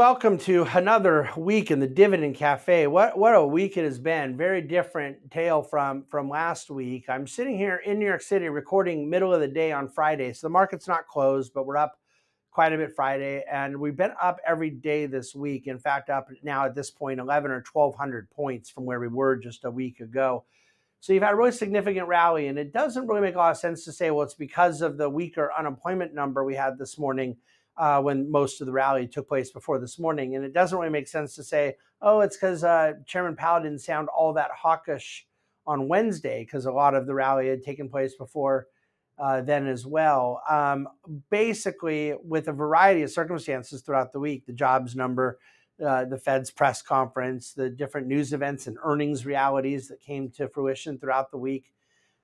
welcome to another week in the Dividend Cafe. What what a week it has been. Very different tale from from last week. I'm sitting here in New York City recording middle of the day on Friday. So the market's not closed, but we're up quite a bit Friday and we've been up every day this week. In fact, up now at this point 11 or 1200 points from where we were just a week ago. So you've had a really significant rally and it doesn't really make a lot of sense to say well it's because of the weaker unemployment number we had this morning uh, when most of the rally took place before this morning. And it doesn't really make sense to say, oh, it's because uh, Chairman Powell didn't sound all that hawkish on Wednesday because a lot of the rally had taken place before uh, then as well. Um, basically, with a variety of circumstances throughout the week, the jobs number, uh, the Fed's press conference, the different news events and earnings realities that came to fruition throughout the week.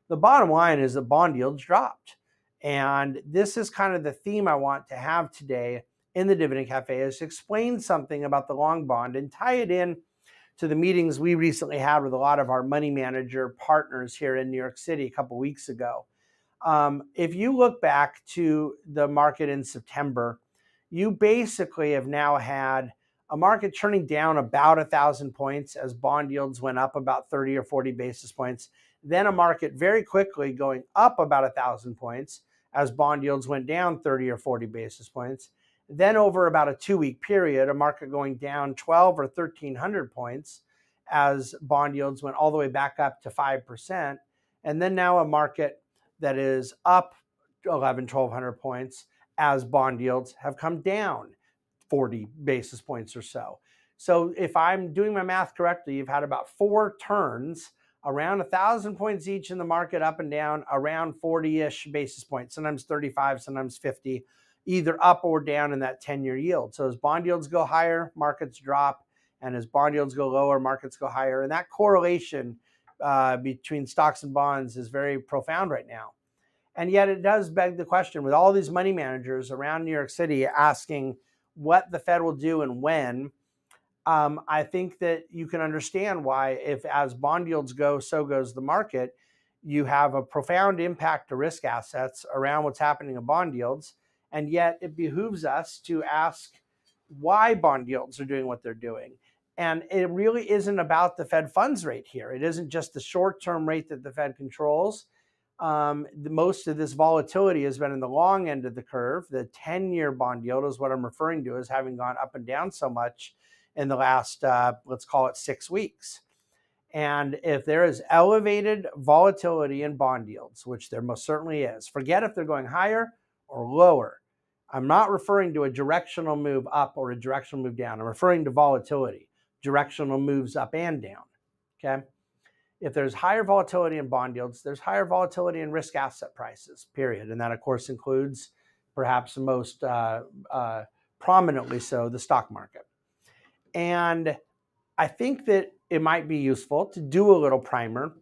The bottom line is that bond yields dropped. And this is kind of the theme I want to have today in the Dividend Cafe is to explain something about the long bond and tie it in to the meetings we recently had with a lot of our money manager partners here in New York City a couple weeks ago. Um, if you look back to the market in September, you basically have now had a market turning down about a thousand points as bond yields went up about 30 or 40 basis points then a market very quickly going up about a thousand points as bond yields went down 30 or 40 basis points. Then over about a two week period, a market going down 12 or 1300 points as bond yields went all the way back up to 5%. And then now a market that is up 11, 1200 points as bond yields have come down 40 basis points or so. So if I'm doing my math correctly, you've had about four turns around a thousand points each in the market up and down around 40-ish basis points sometimes 35 sometimes 50 either up or down in that 10-year yield. So as bond yields go higher markets drop and as bond yields go lower markets go higher. And that correlation uh, between stocks and bonds is very profound right now. And yet it does beg the question with all these money managers around new york city asking what the fed will do and when um, I think that you can understand why, if as bond yields go, so goes the market. You have a profound impact to risk assets around what's happening in bond yields. And yet it behooves us to ask why bond yields are doing what they're doing. And it really isn't about the Fed funds rate here. It isn't just the short term rate that the Fed controls. Um, the, most of this volatility has been in the long end of the curve. The 10 year bond yield is what I'm referring to as having gone up and down so much in the last, uh, let's call it six weeks. And if there is elevated volatility in bond yields, which there most certainly is, forget if they're going higher or lower. I'm not referring to a directional move up or a directional move down. I'm referring to volatility, directional moves up and down. Okay. If there's higher volatility in bond yields, there's higher volatility in risk asset prices, period. And that, of course, includes perhaps most uh, uh, prominently so the stock market. And I think that it might be useful to do a little primer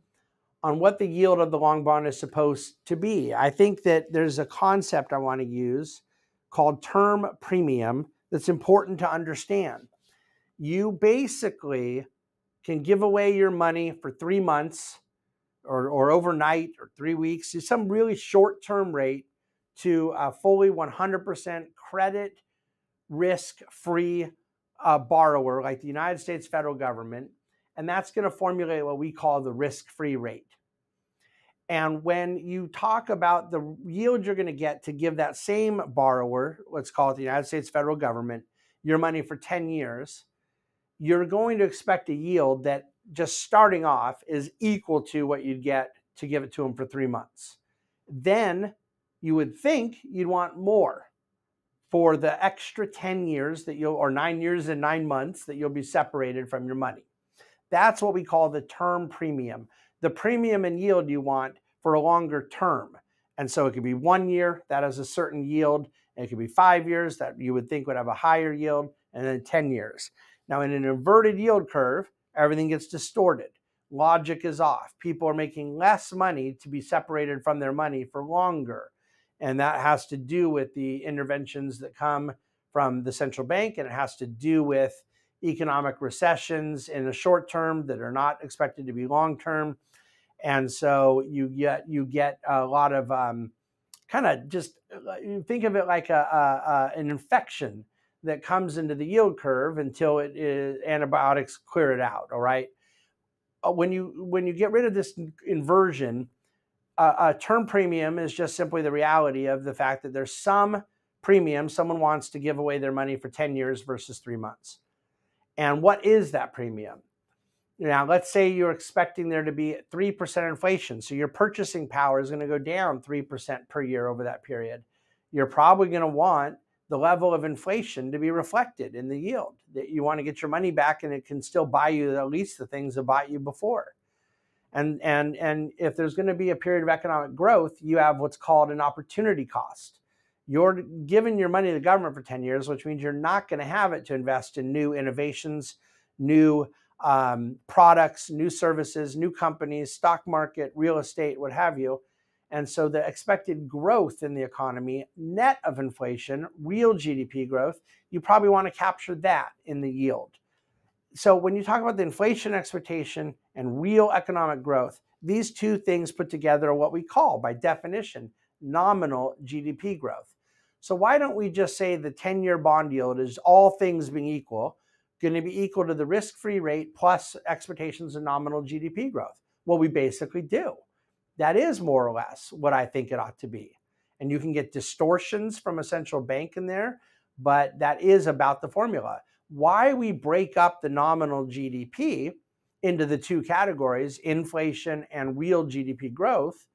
on what the yield of the long bond is supposed to be. I think that there's a concept I want to use called term premium that's important to understand. You basically can give away your money for three months or, or overnight or three weeks, to some really short term rate to a fully 100% credit risk free a borrower like the United States federal government, and that's going to formulate what we call the risk free rate. And when you talk about the yield you're going to get to give that same borrower, let's call it the United States federal government, your money for 10 years, you're going to expect a yield that just starting off is equal to what you'd get to give it to them for three months. Then you would think you'd want more for the extra 10 years that you'll, or nine years and nine months that you'll be separated from your money. That's what we call the term premium, the premium and yield you want for a longer term. And so it could be one year that has a certain yield, and it could be five years that you would think would have a higher yield, and then 10 years. Now, in an inverted yield curve, everything gets distorted. Logic is off. People are making less money to be separated from their money for longer. And that has to do with the interventions that come from the central bank, and it has to do with economic recessions in the short term that are not expected to be long term. And so you get you get a lot of um, kind of just uh, think of it like a, a, a, an infection that comes into the yield curve until it is antibiotics clear it out. All right. Uh, when you when you get rid of this inversion, a term premium is just simply the reality of the fact that there's some premium someone wants to give away their money for 10 years versus three months. And what is that premium? Now, let's say you're expecting there to be 3% inflation. So your purchasing power is going to go down 3% per year over that period. You're probably going to want the level of inflation to be reflected in the yield. That you want to get your money back and it can still buy you at least the things that bought you before. And and and if there's going to be a period of economic growth, you have what's called an opportunity cost. You're giving your money to the government for 10 years, which means you're not going to have it to invest in new innovations, new um, products, new services, new companies, stock market, real estate, what have you. And so the expected growth in the economy, net of inflation, real GDP growth, you probably want to capture that in the yield. So when you talk about the inflation expectation and real economic growth, these two things put together are what we call, by definition, nominal GDP growth. So why don't we just say the 10 year bond yield is all things being equal, going to be equal to the risk free rate plus expectations of nominal GDP growth? Well, we basically do. That is more or less what I think it ought to be. And you can get distortions from a central bank in there, but that is about the formula. Why we break up the nominal GDP into the two categories, inflation and real GDP growth,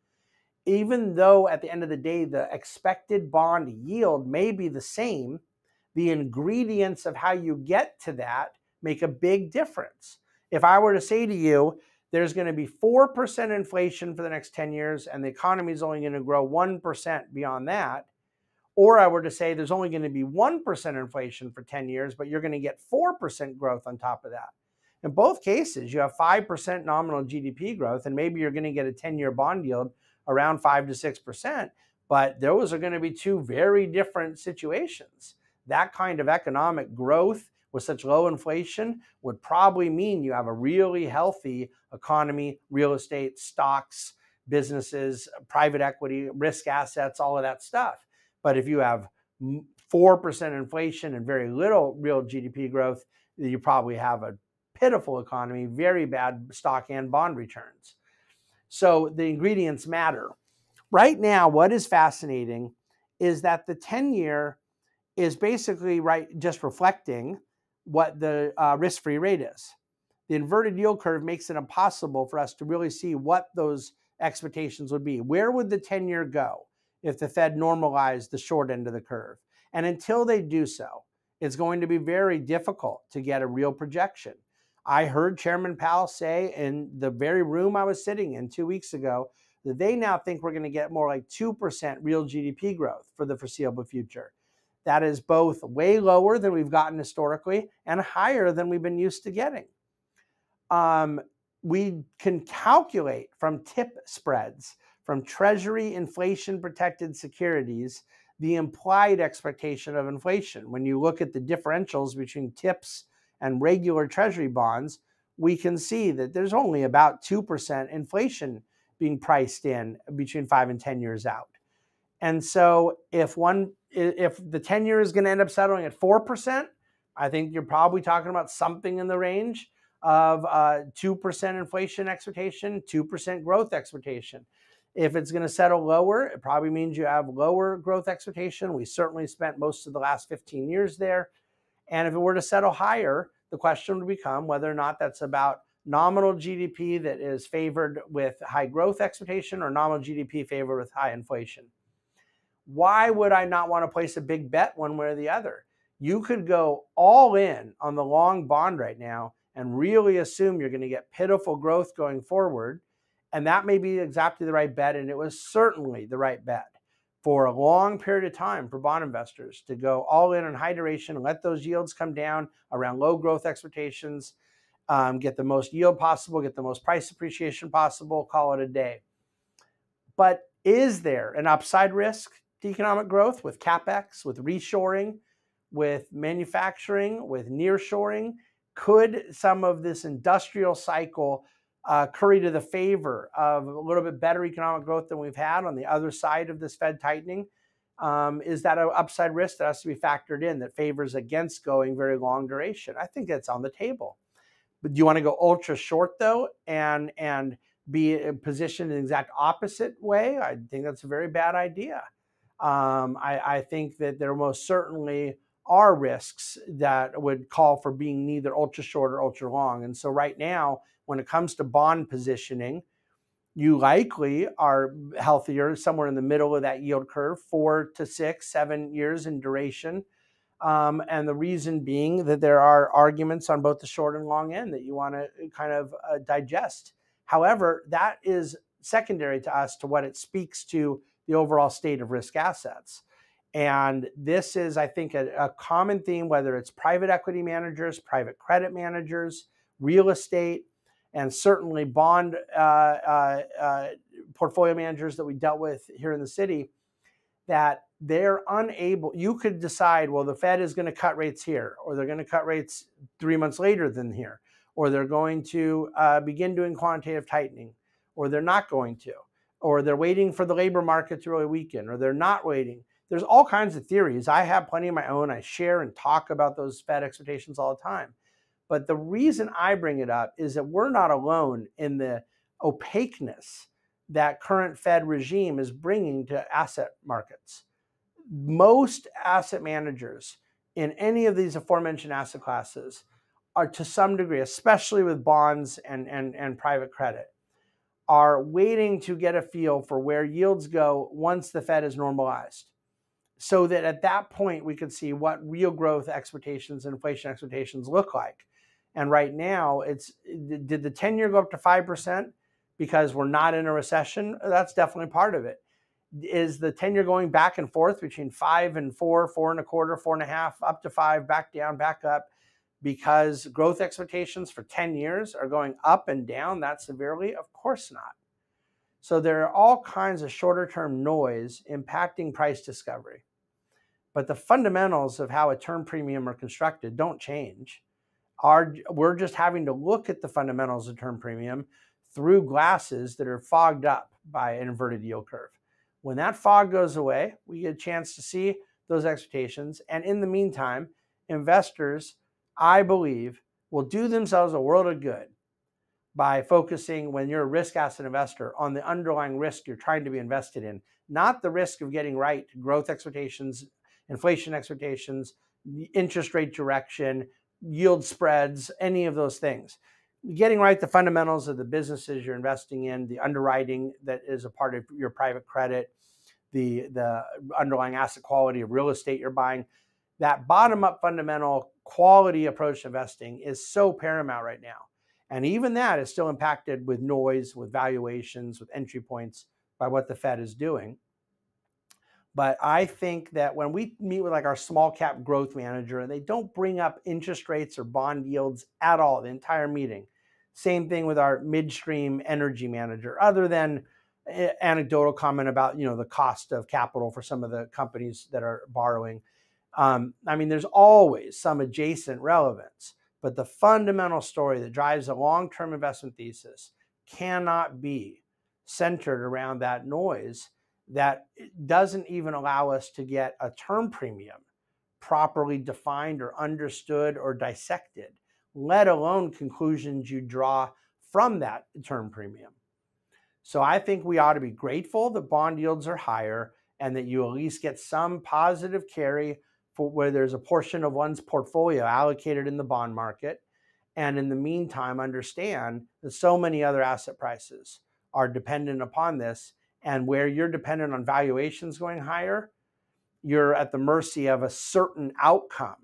even though at the end of the day the expected bond yield may be the same, the ingredients of how you get to that make a big difference. If I were to say to you, there's going to be 4% inflation for the next 10 years, and the economy is only going to grow 1% beyond that. Or I were to say there's only going to be 1% inflation for 10 years, but you're going to get 4% growth on top of that. In both cases, you have 5% nominal GDP growth, and maybe you're going to get a 10 year bond yield around 5 to 6%, but those are going to be two very different situations. That kind of economic growth with such low inflation would probably mean you have a really healthy economy, real estate, stocks, businesses, private equity, risk assets, all of that stuff. But if you have 4% inflation and very little real GDP growth, you probably have a pitiful economy, very bad stock and bond returns. So the ingredients matter. Right now, what is fascinating is that the 10 year is basically right just reflecting what the uh, risk free rate is. The inverted yield curve makes it impossible for us to really see what those expectations would be. Where would the 10 year go if the Fed normalized the short end of the curve? And until they do so, it's going to be very difficult to get a real projection. I heard Chairman Powell say in the very room I was sitting in two weeks ago that they now think we're going to get more like 2% real GDP growth for the foreseeable future. That is both way lower than we've gotten historically and higher than we've been used to getting. Um, we can calculate from tip spreads, from Treasury inflation protected securities, the implied expectation of inflation. When you look at the differentials between tips and regular Treasury bonds, we can see that there's only about 2% inflation being priced in between five and 10 years out. And so if one if the 10 year is going to end up settling at 4%, I think you're probably talking about something in the range of uh, 2% inflation expectation, 2% growth expectation. If it's going to settle lower, it probably means you have lower growth expectation. We certainly spent most of the last 15 years there. And if it were to settle higher, the question would become whether or not that's about nominal GDP that is favored with high growth expectation or nominal GDP favored with high inflation why would I not want to place a big bet one way or the other? You could go all in on the long bond right now and really assume you're going to get pitiful growth going forward. And that may be exactly the right bet. And it was certainly the right bet for a long period of time for bond investors to go all in on high duration let those yields come down around low growth expectations, um, get the most yield possible, get the most price appreciation possible, call it a day. But is there an upside risk? to economic growth with capex, with reshoring, with manufacturing, with nearshoring? Could some of this industrial cycle uh, curry to the favor of a little bit better economic growth than we've had on the other side of this Fed tightening? um, is that an upside risk that has to be factored in that favors against going very long duration? I think that's on the table. But do you want to go ultra short though, and and be positioned in the exact opposite way? I think that's a very bad idea. Um, I, I think that there most certainly are risks that would call for being neither ultra short or ultra long. And so right now, when it comes to bond positioning, you likely are healthier somewhere in the middle of that yield curve, four to six, seven years in duration. Um, and the reason being that there are arguments on both the short and long end that you want to uh, kind of uh, digest. However, that is secondary to us to what it speaks to the overall state of risk assets. And this is, I think, a, a common theme, whether it's private equity managers, private credit managers, real estate, and certainly bond uh, uh, uh, portfolio managers that we dealt with here in the city, that they're unable. You could decide, well, the Fed is going to cut rates here, or they're going to cut rates three months later than here, or they're going to uh, begin doing quantitative tightening, or they're not going to, or they're waiting for the labor market to really weaken, or they're not waiting. There's all kinds of theories. I have plenty of my own. I share and talk about those Fed expectations all the time. But the reason I bring it up is that we're not alone in the opaqueness that current Fed regime is bringing to asset markets. Most asset managers in any of these aforementioned asset classes are to some degree, especially with bonds and, and, and private credit, are waiting to get a feel for where yields go once the Fed is normalized. So that at that point, we could see what real growth expectations and inflation expectations look like. And right now, it's did the 10 year go up to 5% because we're not in a recession? That's definitely part of it. Is the 10 year going back and forth between five and four, four and a quarter, four and a half, up to five, back down, back up? Because growth expectations for 10 years are going up and down that severely? Of course not. So there are all kinds of shorter term noise impacting price discovery. But the fundamentals of how a term premium are constructed don't change are we're just having to look at the fundamentals of term premium through glasses that are fogged up by an inverted yield curve. When that fog goes away, we get a chance to see those expectations. And in the meantime, investors, I believe, will do themselves a world of good by focusing when you're a risk asset investor on the underlying risk you're trying to be invested in, not the risk of getting right growth expectations, inflation expectations, interest rate direction, yield spreads, any of those things. Getting right the fundamentals of the businesses you're investing in, the underwriting that is a part of your private credit, the, the underlying asset quality of real estate you're buying. That bottom up fundamental quality approach to investing is so paramount right now. And even that is still impacted with noise, with valuations, with entry points by what the Fed is doing. But I think that when we meet with like our small cap growth manager and they don't bring up interest rates or bond yields at all the entire meeting. Same thing with our midstream energy manager, other than anecdotal comment about you know the cost of capital for some of the companies that are borrowing. Um, I mean, there's always some adjacent relevance, but the fundamental story that drives a long-term investment thesis cannot be centered around that noise that doesn't even allow us to get a term premium properly defined or understood or dissected, let alone conclusions you draw from that term premium. So I think we ought to be grateful that bond yields are higher and that you at least get some positive carry for where there's a portion of one's portfolio allocated in the bond market. And in the meantime, understand that so many other asset prices are dependent upon this and where you're dependent on valuations going higher, you're at the mercy of a certain outcome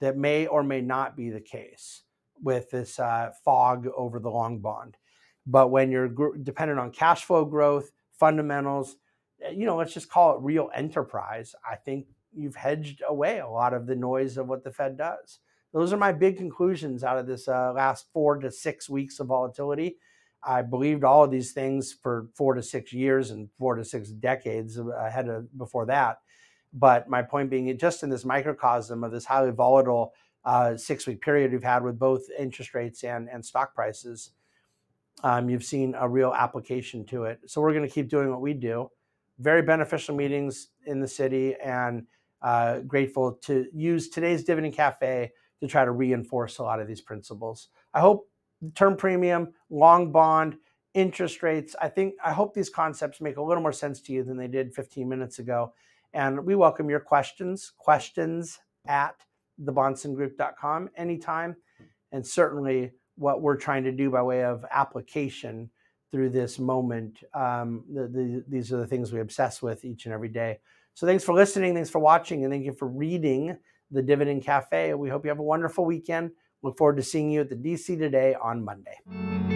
that may or may not be the case with this uh, fog over the long bond. But when you're gr- dependent on cash flow growth, fundamentals, eh, you know, let's just call it real enterprise, I think you've hedged away a lot of the noise of what the Fed does. Those are my big conclusions out of this uh, last four to six weeks of volatility. I believed all of these things for four to six years and four to six decades ahead of before that. But my point being, just in this microcosm of this highly volatile uh, six week period we've had with both interest rates and, and stock prices, um, you've seen a real application to it. So we're going to keep doing what we do. very beneficial meetings in the city and uh, grateful to use today's Dividend Cafe to try to reinforce a lot of these principles. I hope term premium, long bond, interest rates. I think I hope these concepts make a little more sense to you than they did 15 minutes ago. And we welcome your questions, questions at thebahnsengroup.com anytime. And certainly what we're trying to do by way of application through this moment. Um, the, the, these are the things we obsess with each and every day. So thanks for listening. Thanks for watching. And thank you for reading the Dividend Cafe. We hope you have a wonderful weekend. Look forward to seeing you at the DC Today on Monday.